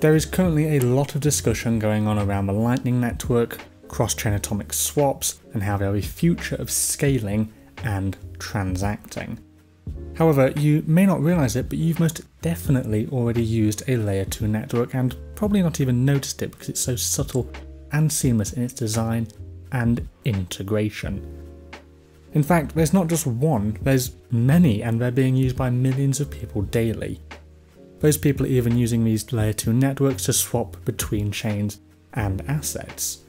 There is currently a lot of discussion going on around the Lightning Network, cross-chain atomic swaps, and how they're a future of scaling and transacting. However, you may not realise it, but you've most definitely already used a layer 2 network and probably not even noticed it because it's so subtle and seamless in its design and integration. In fact, there's not just one, there's many and they're being used by millions of people daily. Those people are even using these layer 2 networks to swap between chains and assets.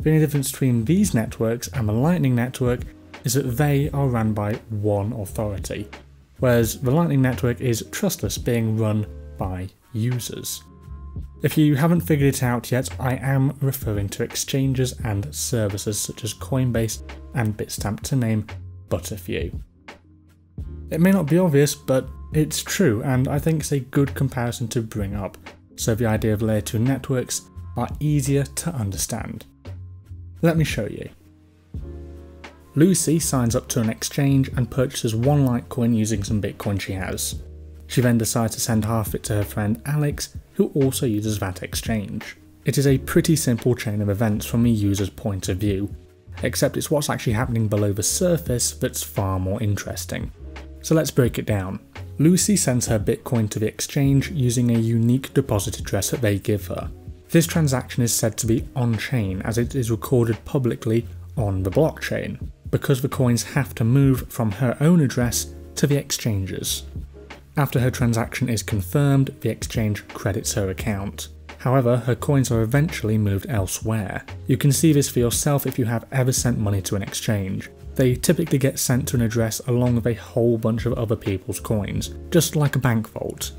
The only difference between these networks and the Lightning Network is that they are run by one authority, whereas the Lightning Network is trustless, being run by users. If you haven't figured it out yet, I am referring to exchanges and services such as Coinbase and Bitstamp to name but a few. It may not be obvious, but it's true, and I think it's a good comparison to bring up, so the idea of layer 2 networks are easier to understand. Let me show you. Lucy signs up to an exchange and purchases one Litecoin using some Bitcoin she has. She then decides to send half of it to her friend Alex, who also uses that exchange. It is a pretty simple chain of events from a user's point of view, except it's what's actually happening below the surface that's far more interesting. So let's break it down. Lucy sends her Bitcoin to the exchange using a unique deposit address that they give her. This transaction is said to be on-chain as it is recorded publicly on the blockchain because the coins have to move from her own address to the exchange's. After her transaction is confirmed, the exchange credits her account. However, her coins are eventually moved elsewhere. You can see this for yourself if you have ever sent money to an exchange. They typically get sent to an address along with a whole bunch of other people's coins, just like a bank vault.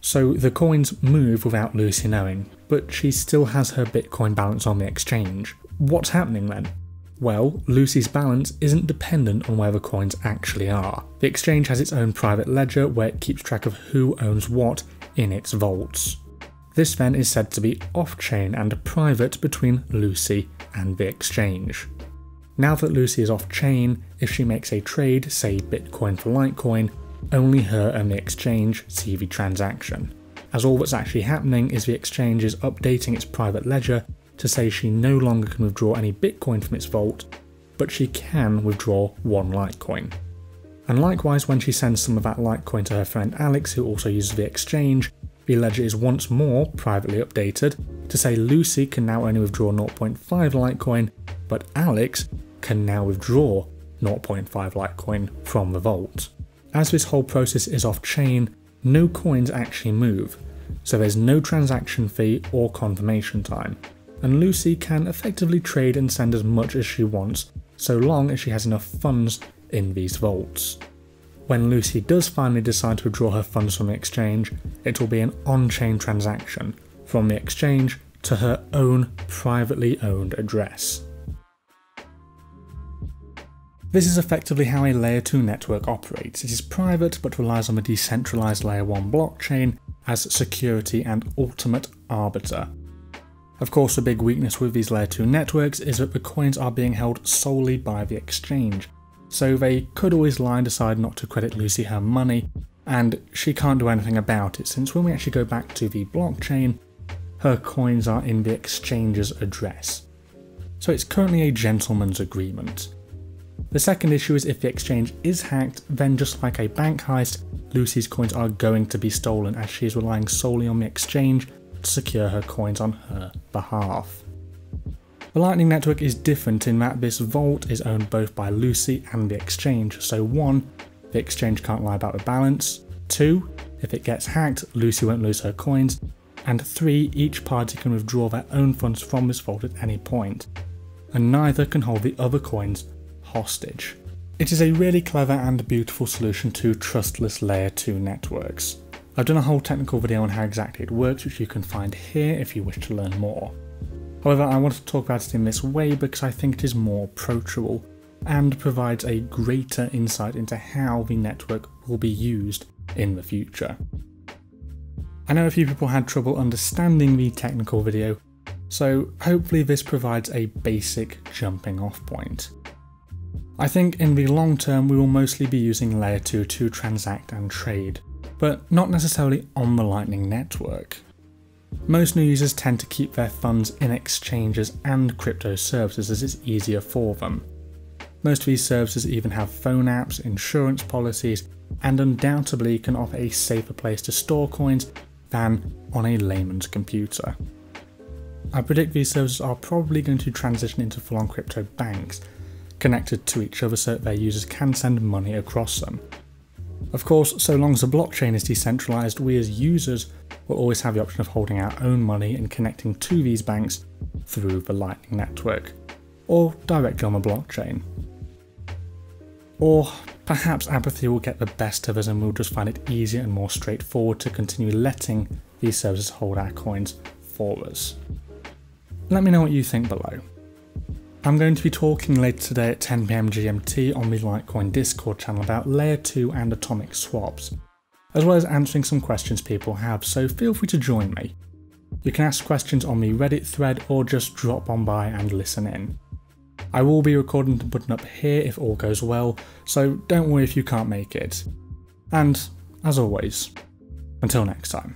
So the coins move without Lucy knowing, but she still has her Bitcoin balance on the exchange. What's happening then? Well, Lucy's balance isn't dependent on where the coins actually are. The exchange has its own private ledger where it keeps track of who owns what in its vaults. This then is said to be off-chain and private between Lucy and the exchange. Now that Lucy is off-chain, if she makes a trade, say Bitcoin for Litecoin, only her and the exchange see the transaction, as all that's actually happening is the exchange is updating its private ledger to say she no longer can withdraw any Bitcoin from its vault, but she can withdraw one Litecoin. And likewise, when she sends some of that Litecoin to her friend Alex, who also uses the exchange, the ledger is once more privately updated to say Lucy can now only withdraw 0.5 Litecoin, but Alex can now withdraw 0.5 Litecoin from the vault. As this whole process is off chain, no coins actually move, so there's no transaction fee or confirmation time, and Lucy can effectively trade and send as much as she wants, so long as she has enough funds in these vaults. When Lucy does finally decide to withdraw her funds from the exchange, it will be an on-chain transaction, from the exchange to her own privately owned address. This is effectively how a layer 2 network operates. It is private but relies on the decentralized layer 1 blockchain as security and ultimate arbiter, of course, the big weakness with these layer 2 networks is that the coins are being held solely by the exchange, so they could always lie and decide not to credit Lucy her money, and she can't do anything about it since when we actually go back to the blockchain, her coins are in the exchange's address. So it's currently a gentleman's agreement. The second issue is if the exchange is hacked, then just like a bank heist, Lucy's coins are going to be stolen as she is relying solely on the exchange to secure her coins on her behalf. The Lightning Network is different in that this vault is owned both by Lucy and the exchange, so 1. The exchange can't lie about the balance, 2. If it gets hacked, Lucy won't lose her coins, and 3. Each party can withdraw their own funds from this vault at any point, and neither can hold the other coins hostage. It is a really clever and beautiful solution to trustless layer 2 networks. I've done a whole technical video on how exactly it works which you can find here if you wish to learn more. However, I wanted to talk about it in this way because I think it is more approachable and provides a greater insight into how the network will be used in the future. I know a few people had trouble understanding the technical video, so hopefully this provides a basic jumping off point. I think in the long term we will mostly be using layer 2 to transact and trade, but not necessarily on the Lightning Network. Most new users tend to keep their funds in exchanges and crypto services as it's easier for them. Most of these services even have phone apps, insurance policies, and undoubtedly can offer a safer place to store coins than on a layman's computer. I predict these services are probably going to transition into full on crypto banks, connected to each other so that their users can send money across them. Of course, so long as the blockchain is decentralized, we as users will always have the option of holding our own money and connecting to these banks through the Lightning Network, or directly on the blockchain. Or perhaps apathy will get the best of us and we'll just find it easier and more straightforward to continue letting these services hold our coins for us. Let me know what you think below. I'm going to be talking later today at 10pm GMT on the Litecoin Discord channel about Layer 2 and atomic swaps, as well as answering some questions people have, so feel free to join me. You can ask questions on the Reddit thread or just drop on by and listen in. I will be recording and putting up here if all goes well, so don't worry if you can't make it. And, as always, until next time.